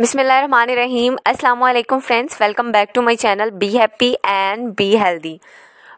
बिसमीम अल्लाम friends, welcome back to my channel, be happy and be healthy.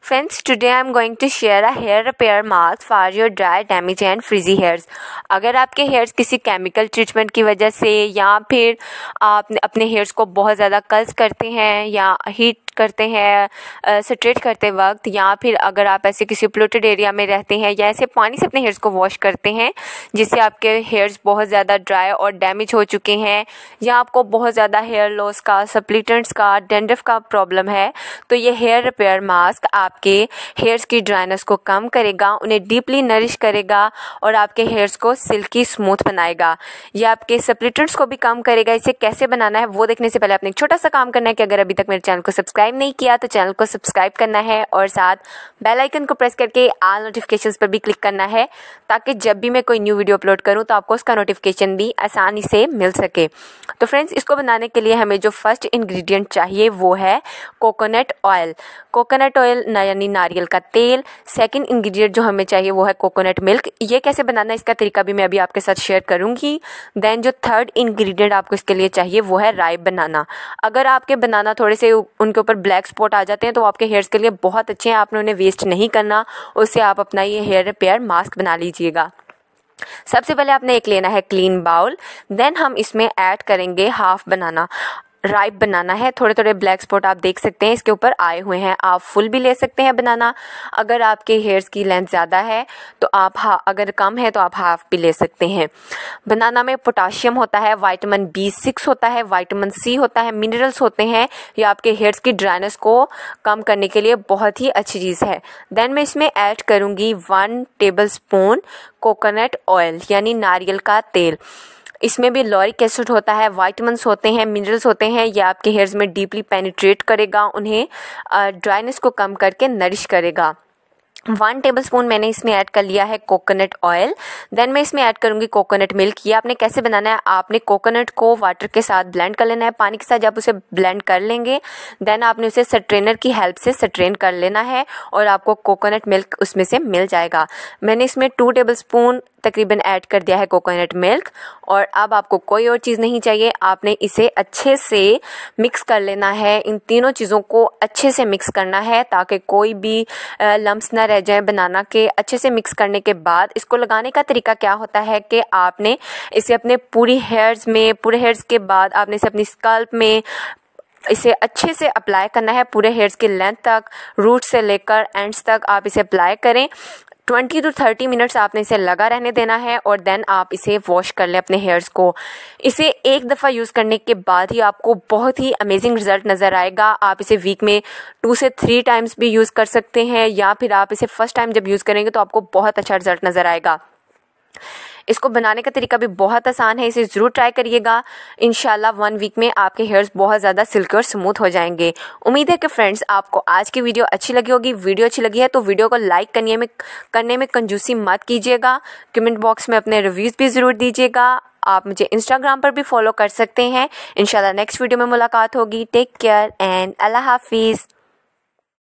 Friends, today I am going to share a hair repair mask for your dry, damage and frizzy hairs. अगर आपके hairs किसी chemical treatment की वजह से या फिर आप अपने हेयर्स को बहुत ज़्यादा कल्स करते हैं या हीट करते हैं स्ट्रेट करते वक्त या फिर अगर आप ऐसे किसी प्लोटेड एरिया में रहते हैं या ऐसे पानी से अपने हेयर्स को वॉश करते हैं, जिससे आपके हेयर्स बहुत ज़्यादा ड्राई और डैमेज हो चुके हैं या आपको बहुत ज़्यादा हेयर लॉस का सप्लीटेंट्स का डेंड्रफ का प्रॉब्लम है तो ये हेयर रिपेयर मास्क आपके हेयर्स की ड्राइनेस को कम करेगा, उन्हें डीपली नरिश करेगा और आपके हेयर्स को सिल्की स्मूथ बनाएगा। ये आपके सप्लीटेंट्स को भी कम करेगा, इसे कैसे बनाना है वो देखने से पहले आपने एक छोटा सा काम करना है कि अगर अभी तक मेरे चैनल को सब्सक्राइब सब्सक्राइब नहीं किया तो चैनल को सब्सक्राइब करना है और साथ बेल आइकन को प्रेस करके आल नोटिफिकेशंस पर भी क्लिक करना है ताकि जब भी मैं कोई न्यू वीडियो अपलोड करूँ तो आपको उसका नोटिफिकेशन भी आसानी से मिल सके। तो फ्रेंड्स इसको बनाने के लिए हमें जो फ़र्स्ट इंग्रेडिएंट चाहिए वो है कोकोनट ऑयल कोकोनट ऑयल यानी नारियल का तेल। सेकेंड इंग्रेडिएंट जो हमें चाहिए वो है कोकोनट मिल्क ये कैसे बनाना इसका तरीका भी मैं अभी आपके साथ शेयर करूँगी। देन जो थर्ड इंग्रेडिएंट आपको इसके लिए चाहिए वो है राई बनाना। अगर आपके बनाना थोड़े से उनके ऊपर ब्लैक स्पॉट आ जाते हैं तो आपके हेयर्स के लिए बहुत अच्छे हैं। आपने उन्हें वेस्ट नहीं करना, उससे आप अपना ये हेयर रिपेयर मास्क बना लीजिएगा। सबसे पहले आपने एक लेना है क्लीन बाउल देन हम इसमें ऐड करेंगे हाफ़ बनाना राइप बनाना है थोड़े थोड़े ब्लैक स्पॉट आप देख सकते हैं, इसके ऊपर आए हुए हैं, आप फुल भी ले सकते हैं बनाना अगर आपके हेयर्स की लेंथ ज़्यादा है तो आप हा, अगर कम है तो आप हाफ़ भी ले सकते हैं। बनाना में पोटाशियम होता है वाइटामिन बी सिक्स होता है वाइटामिन सी होता है मिनरल्स होते हैं, ये आपके हेयर्स की ड्राइनेस को कम करने के लिए बहुत ही अच्छी चीज़ है। देन मैं इसमें ऐड करूँगी one tablespoon coconut oil यानी नारियल का तेल। इसमें भी लॉरिक एसिड होता है वाइटमिनस होते हैं मिनरल्स होते हैं यह आपके हेयर्स में डीपली पेनिट्रेट करेगा, उन्हें ड्राइनेस को कम करके नरिश करेगा। वन टेबल स्पून मैंने इसमें ऐड कर लिया है कोकोनट ऑयल देन मैं इसमें ऐड करूँगी कोकोनट मिल्क ये आपने कैसे बनाना है? आपने कोकोनट को वाटर के साथ ब्लेंड कर लेना है. पानी के साथ जब उसे ब्लेंड कर लेंगे देन आपने उसे सट्रेनर की हेल्प से सट्रेन कर लेना है और आपको कोकोनट मिल्क उसमें से मिल जाएगा. मैंने इसमें टू टेबल स्पून तकरीबन ऐड कर दिया है कोकोनट मिल्क और अब आपको कोई और चीज़ नहीं चाहिए. आपने इसे अच्छे से मिक्स कर लेना है. इन तीनों चीज़ों को अच्छे से मिक्स करना है ताकि कोई भी लम्स ना रह जाए बनाना के, अच्छे से मिक्स करने के बाद, इसको लगाने का तरीका क्या होता है कि आपने इसे अपने पूरी हेयर्स में, पूरे हेयर्स के बाद आपने इसे अपनी स्कल्प में इसे अच्छे से अप्लाई करना है पूरे हेयर्स की लेंथ तक रूट से लेकर एंड्स तक आप इसे अप्लाई करें। ट्वेंटी टू थर्टी मिनट्स आपने इसे लगा रहने देना है और देन आप इसे वॉश कर लें अपने हेयर्स को। इसे एक दफ़ा यूज़ करने के बाद ही आपको बहुत ही अमेजिंग रिज़ल्ट नज़र आएगा। आप इसे वीक में टू से थ्री टाइम्स भी यूज़ कर सकते हैं या फिर आप इसे फ़र्स्ट टाइम जब यूज़ करेंगे तो आपको बहुत अच्छा रिज़ल्ट नज़र आएगा। इसको बनाने का तरीका भी बहुत आसान है, इसे ज़रूर ट्राई करिएगा। इन वन वीक में आपके हेयर्स बहुत ज़्यादा सिल्की और स्मूथ हो जाएँगे। उम्मीद है कि फ्रेंड्स आपको आज की वीडियो अच्छी लगी होगी। वीडियो अच्छी लगी है तो वीडियो को लाइक करने में करने में कंजूसी मत कीजिएगा। कमेंट बॉक्स में अपने रिव्यूज़ भी ज़रूर दीजिएगा। आप मुझे इंस्टाग्राम पर भी फॉलो कर सकते हैं। इंशाल्लाह नेक्स्ट वीडियो में मुलाकात होगी। टेक केयर एंड अल्लाह हाफिज़।